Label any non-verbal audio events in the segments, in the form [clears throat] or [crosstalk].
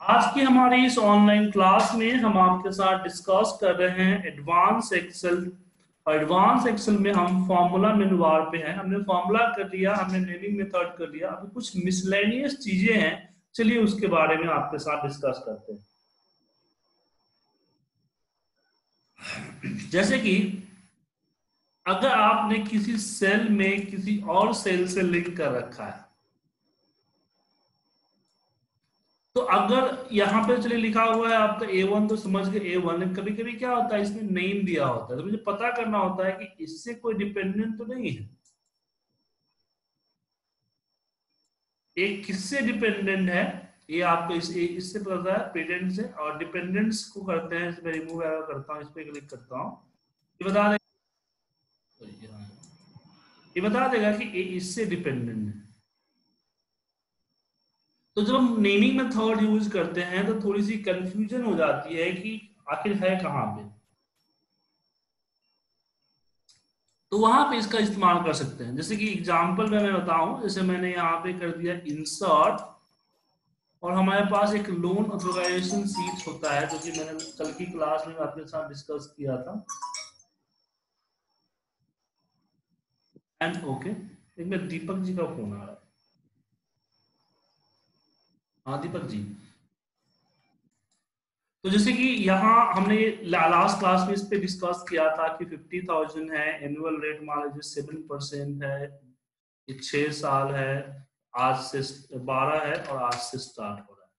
आज की हमारी इस ऑनलाइन क्लास में हम आपके साथ डिस्कस कर रहे हैं एडवांस एक्सेल एडवांस एक्सेल में हम फॉर्मूला मेनुबार पे हैं। हमने फॉर्मूला कर लिया, हमने नेमिंग मेथड कर लिया। अभी कुछ मिसलेनियस चीज़ें हैं। चलिए उसके बारे में आपके साथ डिस्कस करते हैं। जैसे कि अगर आपने किसी सेल में किसी और सेल से लिंक कर रखा है तो अगर यहाँ पे चलिए लिखा हुआ है आपका ए वन तो समझ गए ए वन कभी कभी क्या होता है, इसमें नेम दिया होता है। तो मुझे पता करना होता है कि इससे कोई डिपेंडेंट तो नहीं है। एक किससे डिपेंडेंट है? ये आपको इस इससे पता है पेटेंट से। और डिपेंडेंट्स को करते हैं इसमें रिमूव करता हूँ, इस पर क्लिक करता हूँ। ये बता देगा ये बता देगा कि इससे डिपेंडेंट है। तो जब हम नेमिंग मेथड यूज़ करते हैं तो थोड़ी सी कंफ्यूजन हो जाती है कि आखिर है कहाँ पे? तो वहाँ पे इसका इस्तेमाल कर सकते हैं। जैसे कि एग्जांपल में मैं बताऊँ, जैसे मैंने यहाँ पे कर दिया इंसर्ट और हमारे पास एक लोन ऑथोराइजेशन सीट होता है, जो कि मैंने कल की क्लास में आपके साथ डिस्कस किया था। एंड ओके एक मैं दीपक जी का फ़ोन आ रहा है। हाँ दीपक जी। तो जैसे कि यहाँ हमने लास्ट क्लास में इस पे डिस्कस किया था कि फिफ्टी थाउज़ेंड है एनुअल रेट मान लीजिए सेवन परसेंट है छह साल है, आज से बारह है और आज से स्टार्ट हो रहा है।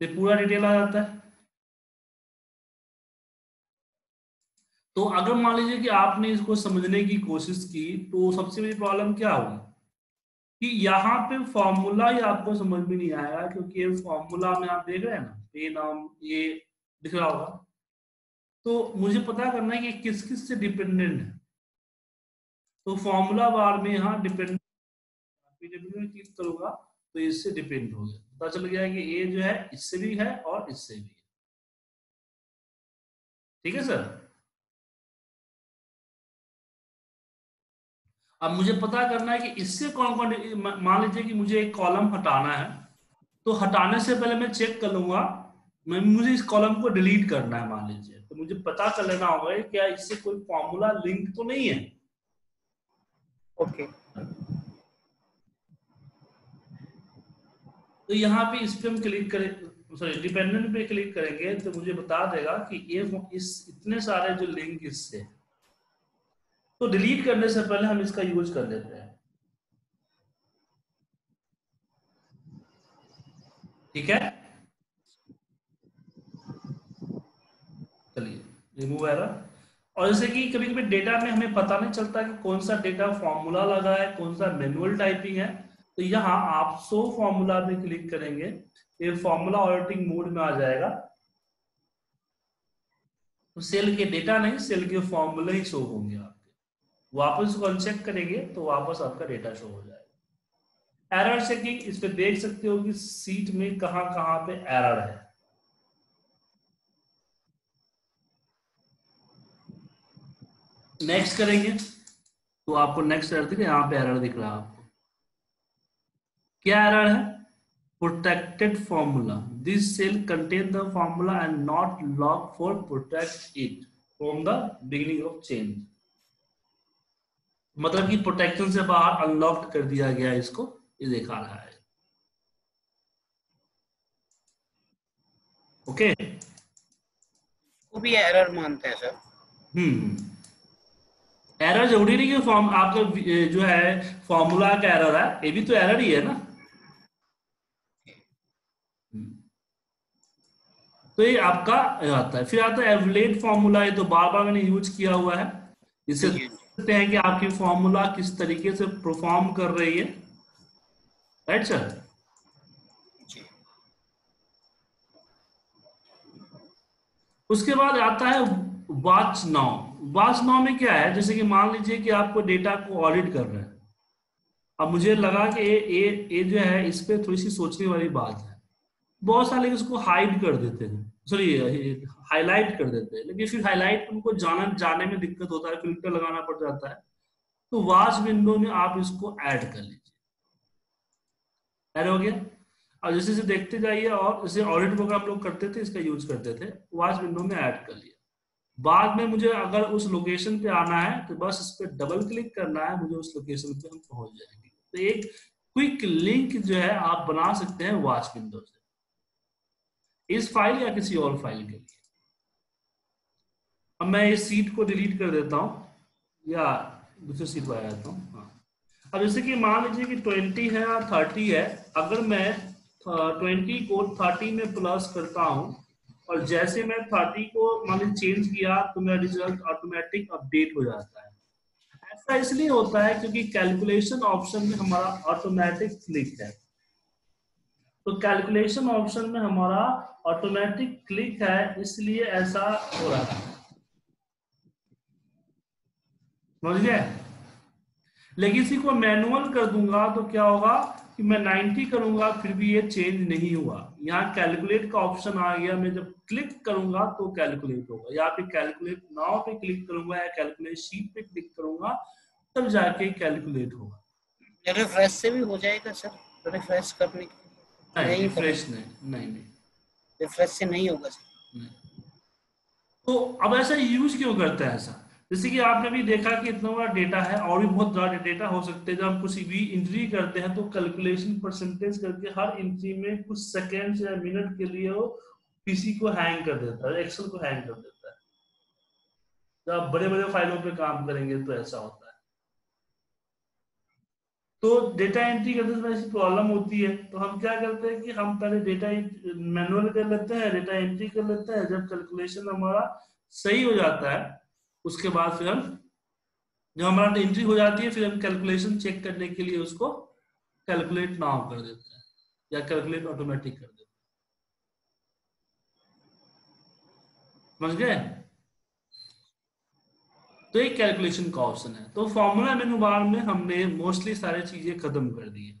ये पूरा डिटेल आ जाता है। तो अगर मान लीजिए कि आपने इसको समझने की कोशिश की तो सबसे बड़ी प्रॉब्लम क्या होगी कि यहाँ पे फॉर्मूला ही आपको समझ में नहीं आएगा क्योंकि ये फॉर्मूला में आप देख रहे हैं ना ये नाम ये दिख रहा होगा। तो मुझे पता करना है कि किस किस से डिपेंडेंट है। तो फॉर्मूला बार में यहाँ डिपेंडेंट क्लिक करूँगा तो इससे डिपेंड हो गया। पता चल गया कि ये जो है, इससे भी है और इससे भी है। ठीक है सर अब मुझे पता करना है कि इससे कौन कौन मान लीजिए कि मुझे एक कॉलम हटाना है तो हटाने से पहले मैं चेक कर लूँगा मैं मुझे इस कॉलम को डिलीट करना है मान लीजिए। तो मुझे पता कर लेना होगा क्या इससे कोई फॉर्मूला लिंक तो नहीं है। ओके तो यहाँ पे इस पे हम क्लिक करें सॉरी डिपेंडेंट पे क्लिक करेंगे तो मुझे बता देगा कि ये इस इतने सारे जो लिंक इससे तो डिलीट करने से पहले हम इसका यूज़ कर लेते हैं। ठीक है? चलिए रिमूव एरर और जैसे कि कभी कभी डेटा में हमें पता नहीं चलता कि कौन सा डेटा फॉर्मूला लगा है, कौन सा मैनुअल टाइपिंग है तो यहाँ आप सो फॉर्मूला में क्लिक करेंगे, ये फॉर्मूला ऑडिटिंग मोड में आ जाएगा। तो सेल के डेटा नहीं सेल के फॉर्मूले ही शो होंगे। वापस उसको अनचेक करेंगे तो वापस आपका डेटा शो हो जाएगा। एरर चेकिंग इस पे देख सकते हो कि सीट में कहाँ कहाँ पे एरर है। नेक्स्ट करेंगे तो आपको नेक्स्ट एरर दिख यहाँ पे एरर दिख रहा है आपको। क्या एरर है? Protected formula this cell contain the formula and not lock for protect it from the beginning of change मतलब कि प्रोटेक्शन से बाहर अनलॉक्ड कर दिया गया इसको ये देखा रहा है। ओके वो भी एरर मानते हैं सर हम्म। एरर ज़रूरी नहीं कि फॉर्म आपका जो है फॉर्मूला का एरर है ये भी तो एरर ही है ना। तो ये आपका आता है। फिर आता है एवलेट फॉर्मूला ये तो बार बार मैंने यूज़ किया हुआ है। इसे सकते हैं कि आपकी फॉर्मूला किस तरीके से परफॉर्म कर रही है। राइट सर उसके बाद आता है वाच नाउ वाच नाउ में क्या है? जैसे कि मान लीजिए कि आपको डेटा को ऑडिट कर रहे हैं। अब मुझे लगा कि ये ये ये जो है, इस पर थोड़ी सी सोचने वाली बात है। बहुत सारे इसको हाइड कर देते हैं। सॉरी हाईलाइट कर देते हैं। लेकिन फिर हाईलाइट उनको जाना, जाने में दिक्कत होता है फ़िल्टर लगाना पड़ जाता है। तो वाच विंडो में आप इसको ऐड कर लीजिए। ऐड हो गया? और जैसे जैसे देखते जाइए, और जैसे ऑडिट प्रोग्राम लोग करते थे, इसका यूज़ करते थे वॉच विंडो में ऐड कर लिया। बाद में मुझे अगर उस लोकेशन पे आना है तो बस इस पर डबल क्लिक करना है, मुझे उस लोकेशन पे हम पहुँच जाएँगे। तो एक क्विक लिंक जो है, आप बना सकते हैं वॉच विंडो से। इस फ़ाइल या किसी और फ़ाइल के लिए? अब मैं इस सीट को डिलीट कर देता हूँ, या दूसरी सीट पर आ जाता हूँ हाँ। अब जैसे कि मान लीजिए कि ट्वेंटी है और थर्टी है, अगर मैं ट्वेंटी को थर्टी में प्लस करता हूँ, और जैसे मैं थर्टी को मान लीजिए चेंज किया तो मेरा रिज़ल्ट ऑटोमेटिक अपडेट हो जाता है। ऐसा इसलिए होता है क्योंकि कैलकुलेशन ऑप्शन में हमारा ऑटोमेटिक क्लिक है। तो कैलकुलेशन ऑप्शन में हमारा ऑटोमेटिक क्लिक है, इसलिए ऐसा हो रहा है समझ गए लेकिन इसी को मैनुअल कर दूँगा तो क्या होगा कि मैं 90 करूँगा, फिर भी ये चेंज नहीं हुआ। यहाँ कैलकुलेट का ऑप्शन आ गया, मैं जब क्लिक करूँगा तो कैलकुलेट होगा। या फिर कैलकुलेट नाव पे क्लिक करूँगा या कैलकुलेट शीट पे क्लिक करूँगा, तब जाके कैलकुलेट होगा। रिफ्रेश से भी हो जाएगा सर रिफ्रेश करने के नहीं रिफ्रेश नहीं नहीं नहीं। रिफ्रेश से नहीं होगा सर। तो अब ऐसा यूज़ क्यों करता है ऐसा? जैसे कि आपने भी देखा कि इतना बड़ा डेटा है और भी बहुत ज़्यादा डेटा हो सकते हैं। जब हम कुछ भी एंट्री करते हैं तो कैलकुलेशन परसेंटेज करके हर इंट्री में कुछ सेकेंड या मिनट के लिए वो पीसी को हैंग कर देता है एक्सेल को हैंग कर देता है। जब आप बड़े बड़े फाइलों पे काम करेंगे तो ऐसा होता है। तो डेटा एंट्री करते समय ऐसी प्रॉब्लम होती है तो हम क्या करते हैं कि हम पहले डेटा मैनुअल कर लेते हैं डेटा एंट्री कर लेते हैं। जब कैलकुलेशन हमारा सही हो जाता है, उसके बाद फिर हम जब हमारा एंट्री हो जाती है, फिर हम कैलकुलेशन चेक करने के लिए उसको कैलकुलेट नाउ कर देते हैं, या कैलकुलेट ऑटोमेटिक कर देते हैं। समझ गए? तो एक कैलकुलेशन का ऑप्शन है। तो फॉर्मूला मेनू बार में हमने मोस्टली सारी चीज़ें खत्म कर दी है।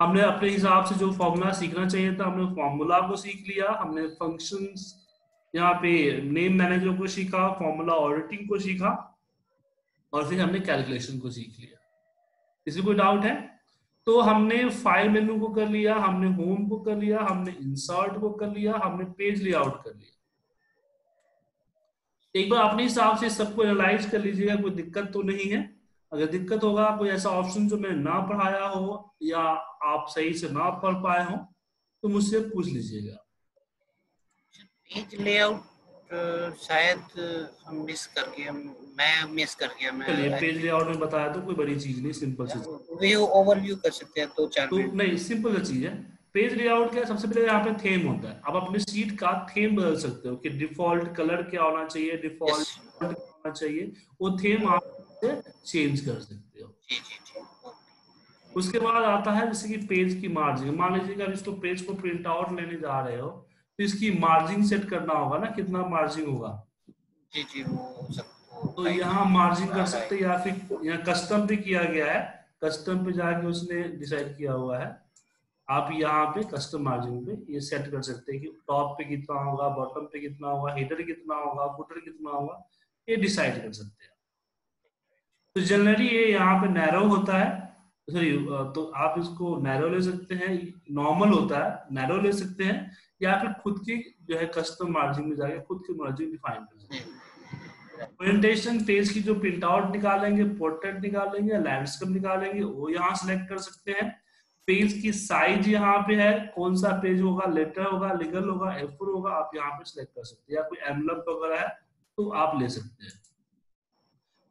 हमने अपने हिसाब से जो फॉर्मूला सीखना चाहिए था, हमने फॉर्मूला को सीख लिया, हमने फ़ंक्शंस यहाँ पे नेम मैनेजर को सीखा फॉर्मूला ऑडिटिंग को सीखा, और फिर हमने कैलकुलेशन को सीख लिया। किसी कोई डाउट है? तो हमने फ़ाइल मेनू को कर लिया, हमने होम को कर लिया, हमने इंसर्ट को कर लिया, हमने पेज लेआउट कर लिया। एक बार अपने हिसाब से सबको एनालाइज कर लीजिएगा कोई दिक्कत तो नहीं है। अगर दिक्कत होगा कोई ऐसा ऑप्शन जो मैंने ना पढ़ाया हो या आप सही से ना पढ़ पाए हो तो मुझसे पूछ लीजिएगा। पेज लेआउट शायद हम मिस कर गए मैं मिस कर गया मैं पेज लेआउट में बताया तो कोई बड़ी चीज़ नहीं सिंपल सी व्यू ओवरव्यू कर सकते हैं दो चार तो नहीं सिंपल सी चीज़ है। पेज लेआउट क्या सबसे पहले यहाँ पे थेम होता है। आप अपने सीट का थेम बदल सकते हो कि डिफ़ॉल्ट कलर क्या होना चाहिए डिफ़ॉल्ट yes. होना चाहिए वो थेम आप चेंज कर सकते हो। उसके बाद आता है जैसे कि पेज की मार्जिन मान लीजिए आप इसको पेज को प्रिंट आउट लेने जा रहे हो तो इसकी मार्जिन सेट करना होगा ना कितना मार्जिन होगा? जी जी वो सब तो यहाँ मार्जिन कर सकते हैं या फिर यहाँ कस्टम पे किया गया है। कस्टम पे जाके उसने डिसाइड किया हुआ है। आप यहाँ पे कस्टम मार्जिन पे ये सेट कर सकते हैं कि टॉप पे कितना होगा बॉटम पे कितना होगा हेडर कितना होगा फुटर कितना होगा, ये डिसाइड कर सकते हैं तो जनरली ये यहाँ पे नैरो होता है। सॉरी तो आप इसको नैरो ले सकते हैं नॉर्मल होता है नैरो ले सकते हैं, या फिर खुद की जो है कस्टम मार्जिन में जाके खुद की मार्जिन डिफाइन कर सकते हैं। ओरिएंटेशन पेज की जो प्रिंट आउट निकालेंगे पोर्ट्रेट निकालेंगे लैंडस्केप निकालेंगे, वो यहाँ सेलेक्ट कर सकते हैं। पेज की साइज़ यहाँ पे है कौन सा पेज होगा लेटर होगा लीगल होगा एफोर होगा आप यहाँ पे सिलेक्ट कर सकते हैं। या कोई एमलम वगैरह है तो आप ले सकते हैं।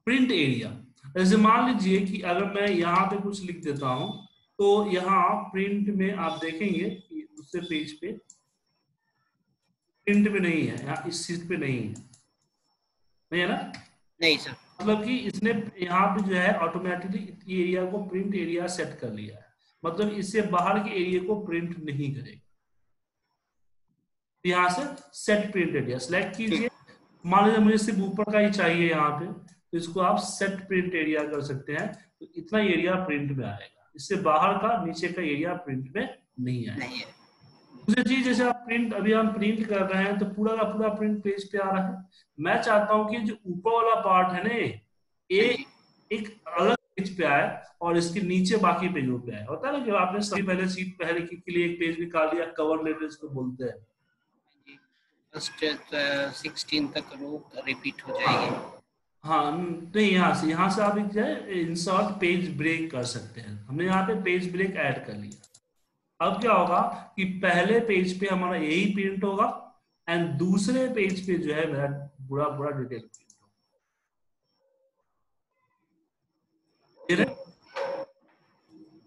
प्रिंट एरिया जैसे मान लीजिए कि अगर मैं यहाँ पे कुछ लिख देता हूँ तो यहाँ प्रिंट में आप देखेंगे कि दूसरे पेज पे प्रिंट में नहीं है यहाँ इस सीट पे नहीं है। नहीं है ना? नहीं सर मतलब कि इसने यहाँ पे जो है ऑटोमेटिकली एरिया को प्रिंट एरिया सेट कर लिया है। मतलब इससे बाहर के एरिया को प्रिंट नहीं करेगा। यहाँ से सेट प्रिंट एरिया सिलेक्ट कीजिए। मान लीजिए मुझे सिर्फ़ ऊपर का ही चाहिए यहाँ पे तो इसको आप सेट प्रिंट एरिया कर सकते हैं। तो इतना एरिया प्रिंट में आएगा। इससे बाहर का नीचे का एरिया प्रिंट में नहीं आएगा। दूसरी चीज़ जैसे आप प्रिंट अभी हम प्रिंट कर रहे हैं तो पूरा का पूरा प्रिंट पेज पे आ रहा है। मैं चाहता हूँ कि जो ऊपर वाला पार्ट है ना ये एक अलग पेज पे आए और इसके नीचे बाकी पेजों पे आए। होता है ना कि आपने सभी पहले सीट पहले के लिए एक पेज निकाल लिया कवर लेटर इसको बोलते हैं। फ़र्स्ट सिक्सटीन तक रिपीट हो जाएगी। हाँ। नहीं यहाँ से यहाँ से आप इंसर्ट पेज ब्रेक कर सकते हैं। हमने यहाँ पे पेज ब्रेक ऐड कर लिया। अब क्या होगा कि पहले पेज पे हमारा यही प्रिंट होगा एंड दूसरे पेज पे जो है मेरा बुरा बुरा डिटेल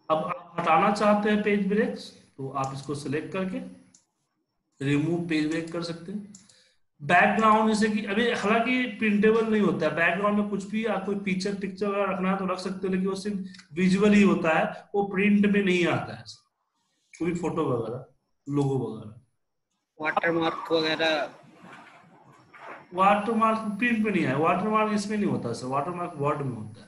अब आप हटाना चाहते हैं पेज ब्रेक्स तो आप इसको सिलेक्ट करके रिमूव पेज ब्रेक कर सकते हैं। बैकग्राउंड जैसे कि अभी हालाँकि प्रिंटेबल नहीं होता है बैकग्राउंड में कुछ भी आप कोई पिक्चर पिक्चर वगैरह रखना है तो रख सकते हो लेकिन वो सिर्फ़ विजुअल ही होता है वो प्रिंट में नहीं आता है। कोई फ़ोटो वगैरह लोगो वगैरह। वाटरमार्क वगैरह। वाटरमार्क प्रिंट में नहीं है वाटरमार्क इसमें नहीं होता सर वाटरमार्क वर्ड में होता है।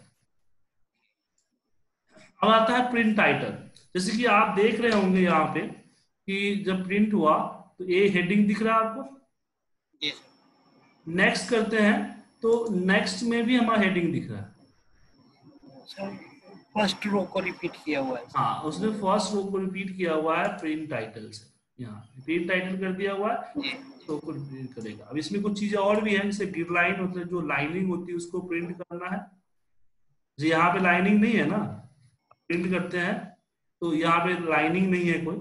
अब आता है प्रिंट टाइटल जैसे कि आप देख रहे होंगे यहाँ पे कि जब प्रिंट हुआ तो ये हेडिंग दिख रहा है आपको? नेक्स्ट करते हैं तो नेक्स्ट में भी हमारा हेडिंग दिख रहा है। फ़र्स्ट रो को रिपीट किया हुआ है। हाँ उसने फ़र्स्ट रो को रिपीट किया हुआ है प्रिंट टाइटल से। यहाँ प्रिंट टाइटल कर दिया हुआ है तो को रिपीट करेगा। अब इसमें कुछ चीज़ें और भी है जैसे गिर लाइन होते है जो लाइनिंग होती है उसको प्रिंट करना है। जी यहाँ पे लाइनिंग नहीं है ना? प्रिंट करते हैं तो यहाँ पे लाइनिंग नहीं है कोई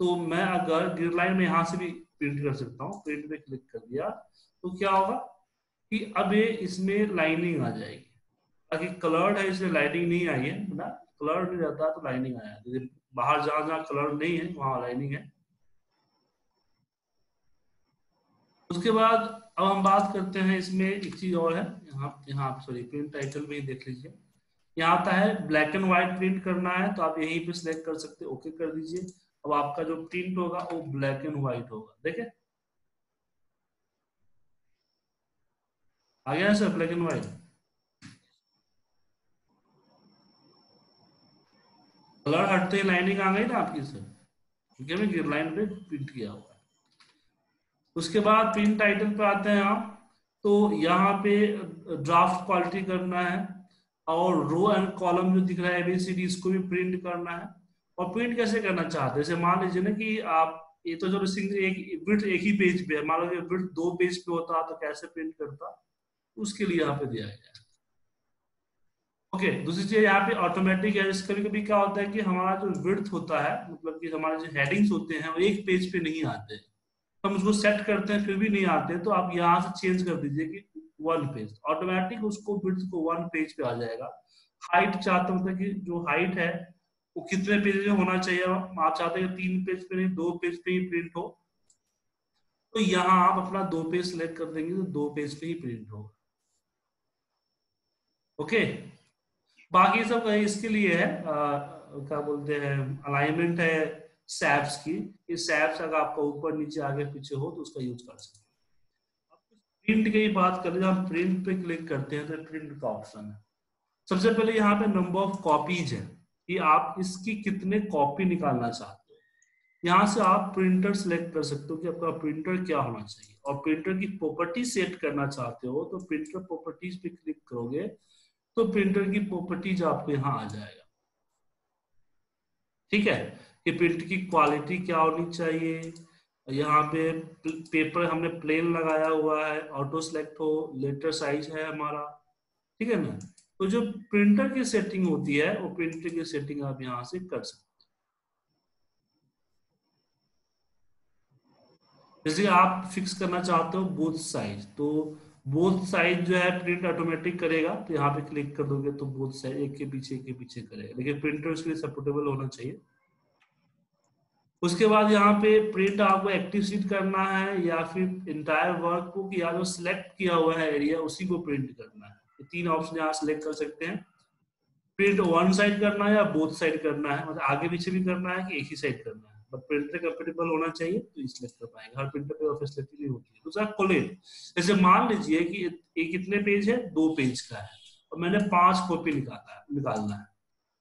तो मैं अगर गिर लाइन में यहाँ से भी प्रिंट कर सकता हूँ प्रिंट पे क्लिक कर दिया तो क्या होगा कि अब ये इसमें लाइनिंग आ जाएगी। बाकी कलर्ड है इसमें लाइनिंग नहीं आई है ना? कलर नहीं रहता तो लाइनिंग आया। जैसे बाहर जहाँ जहाँ कलर नहीं है, वहाँ लाइनिंग है। उसके बाद अब हम बात करते हैं, इसमें एक चीज़ और है, यहाँ यहाँ सॉरी प्रिंट टाइटल में देख लीजिए। यहाँ आता है? ब्लैक एंड व्हाइट प्रिंट करना है तो आप यहीं पे सिलेक्ट कर सकते हैं। ओके कर दीजिए। अब आपका जो प्रिंट होगा, वो ब्लैक एंड व्हाइट होगा। देखे। आ गया sir black and white colour हटते ही लाइनिंग आ गई ना आपकी सर ठीक है लाइन पे प्रिंट किया हुआ उसके बाद प्रिंट टाइटल पे आते हैं आप। तो यहाँ पे ड्राफ्ट क्वालिटी करना है। और रो एंड कॉलम जो दिख रहा है एबीसीडी इसको भी प्रिंट करना है। और प्रिंट कैसे करना चाहते हैं? जैसे मान लीजिए ना कि आप, ये तो जो सिंगल एक एक ही पेज पे है। मान लो ब्रिट दो पेज पे होता तो कैसे प्रिंट करता? उसके लिए यहाँ पे दिया गया ओके दूसरी चीज़ यहाँ पे ऑटोमेटिक है। कभी कभी क्या होता है कि हमारा जो विर्थ होता है मतलब कि हमारे जो हेडिंग्स होते हैं, वो एक पेज पे नहीं आते। हम उसको सेट करते हैं, फिर भी नहीं आते तो आप यहाँ से चेंज कर दीजिए कि वन पेज ऑटोमेटिक उसको विर्थ को वन पेज पे आ जाएगा। हाइट चाहते मतलब कि जो हाइट है वो कितने पेज में होना चाहिए? आप चाहते हैं तीन पेज पे नहीं दो पेज पे ही प्रिंट हो। तो यहाँ आप अपना दो पेज सिलेक्ट कर देंगे तो दो पेज पे ही प्रिंट होगा। ओके बाकी सब इसके लिए है आ, क्या बोलते हैं अलाइनमेंट है सैप्स की। ये सैप्स अगर आपका ऊपर नीचे आगे पीछे हो तो उसका यूज़ कर सकते हैं। प्रिंट की बात करें, जब हम प्रिंट पे क्लिक करते हैं तो प्रिंट का ऑप्शन है। सबसे पहले यहाँ पे नंबर ऑफ़ कॉपीज है कि आप इसकी कितने कॉपी निकालना चाहते हो। यहाँ से आप प्रिंटर सिलेक्ट कर सकते हो कि आपका प्रिंटर क्या होना चाहिए। और प्रिंटर की प्रॉपर्टी सेट करना चाहते हो तो प्रिंटर प्रॉपर्टीज़ पे क्लिक करोगे तो प्रिंटर की प्रॉपर्टीज़ आपको यहाँ आ जाएगा। ठीक है? कि प्रिंट की क्वालिटी क्या होनी चाहिए? यहाँ पे पेपर हमने प्लेन लगाया हुआ है ऑटो सेलेक्ट हो लेटर साइज़ है हमारा, ठीक है ना? तो जो प्रिंटर की सेटिंग होती है, वो प्रिंटर की सेटिंग आप यहाँ से कर सकते जैसे आप फिक्स करना चाहते हो बोथ साइज़ तो बोथ साइज़ जो है प्रिंट ऑटोमेटिक करेगा तो यहाँ पे क्लिक कर दोगे तो बोथ साइज़ एक के पीछे, एक के पीछे करेगा। लेकिन प्रिंटर उसके लिए सपोर्टेबल होना चाहिए। उसके बाद यहाँ पे प्रिंट आपको एक्टिव सीट करना है या फिर इंटायर वर्क को या जो सिलेक्ट किया हुआ है एरिया उसी को प्रिंट करना है। तीन ऑप्शन यहाँ सिलेक्ट कर सकते हैं। प्रिंट वन साइड करना है या बोथ साइड करना है। मतलब आगे पीछे भी करना है कि एक ही साइड करना है। बट प्रिंटर कंपेटेबल होना चाहिए तो इसलिए कर पाएँगे। हर प्रिंटर पे फैसिलिटी नहीं होती है। दूसरा कोलेट जैसे मान लीजिए कि ये कितने पेज है, दो पेज का है। और मैंने पाँच कॉपी निकाला निकालना है।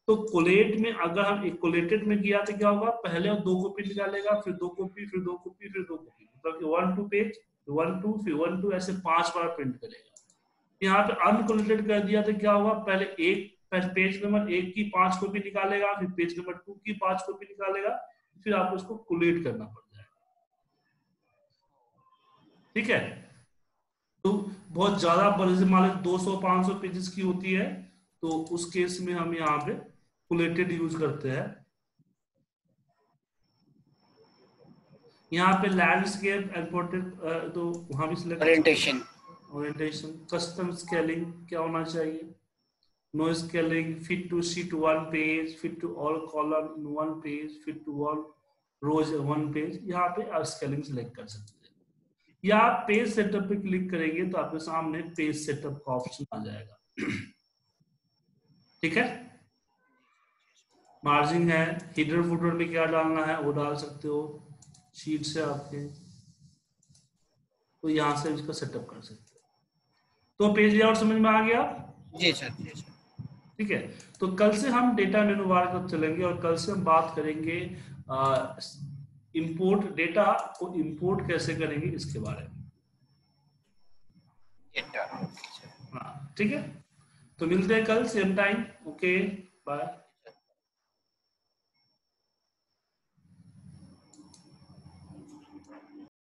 तो कोलेट में अगर हम एक कोलेटेड में किया तो क्या होगा? पहले दो कॉपी निकालेगा, फिर दो कॉपी फिर दो कॉपी फिर दो कॉपी मतलब one two page one two फिर वन टू ऐसे पाँच बार प्रिंट करेगा। यहाँ पे अनकोलेटेड कर दिया तो क्या होगा? पहले एक पेज नंबर एक की पाँच कॉपी निकालेगा, फिर पेज नंबर टू की पाँच कॉपी निकालेगा, फिर आपको उसको कोलेट करना पड़ जाएगा। ठीक है? तो बहुत ज़्यादा मान लो पाँच सौ पेजेस की होती है तो उस केस में हम यहाँ पे कुलेटेड यूज़ करते हैं। यहाँ पे लैंडस्केप इम्पोर्टेंट तो वहाँ भी select orientation orientation custom scaling क्या होना चाहिए? No scaling fit to sheet one page fit to all column in one page fit to all rows one page यहाँ पे आप स्केलिंग सिलेक्ट कर सकते हैं। या आप पेज सेटअप पे क्लिक करेंगे तो आपके सामने पेज सेटअप का ऑप्शन आ जाएगा। [clears throat] ठीक है? मार्जिन है हिडर फुटर में क्या डालना है वो डाल सकते हो शीट से आपके। तो यहाँ से इसका सेटअप कर सकते हो। तो पेज लेआउट समझ में आ गया? जी सर जी सर। ठीक है। तो कल से हम डेटा मेनू बार पर चलेंगे और कल से हम बात करेंगे इंपोर्ट डेटा को इंपोर्ट कैसे करेंगे इसके बारे में। हाँ ठीक है? तो मिलते हैं कल सेम टाइम ओके बाय